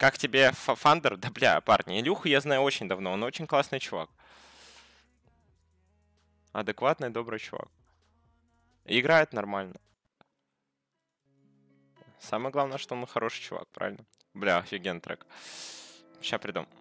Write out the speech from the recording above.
Как тебе Фандер? Да бля, парни, Илюху я знаю очень давно, он очень классный чувак. Адекватный, добрый чувак. играет нормально. Самое главное, что он хороший чувак, правильно? Бля, офиген трек. Сейчас придумаю.